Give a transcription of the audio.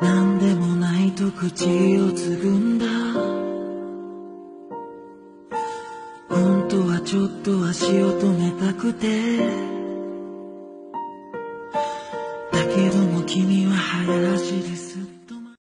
何でもないと口をつぐんだ。本当はちょっと足を止めたくて。だけども君は